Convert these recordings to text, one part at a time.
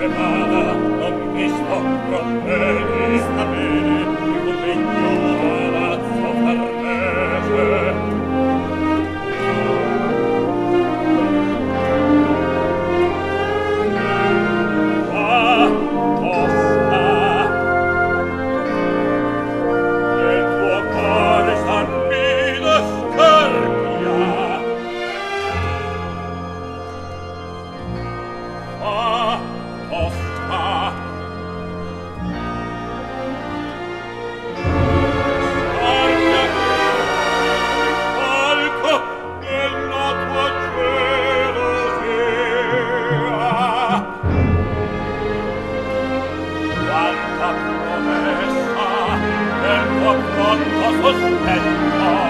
preparata non mi sto proprio sta bene il convegno Christus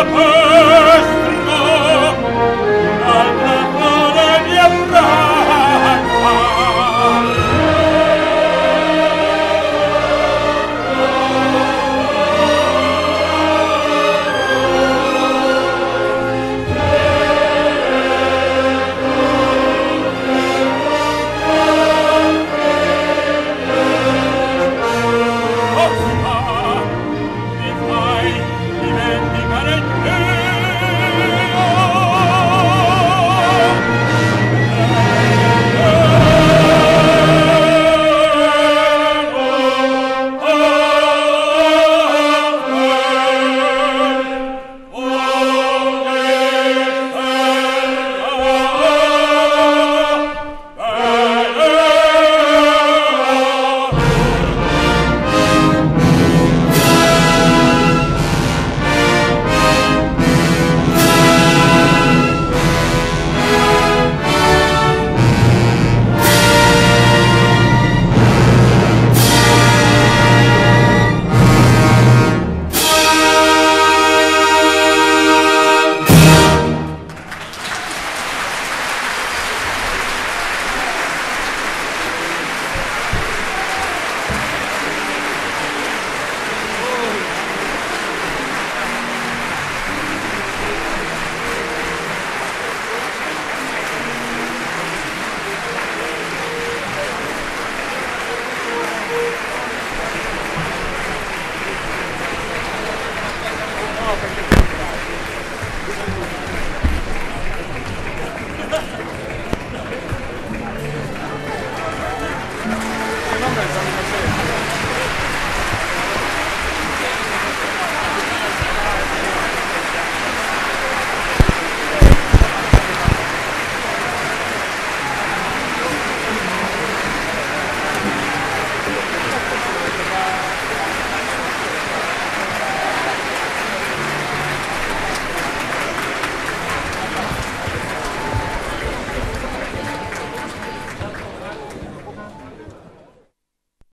Oh.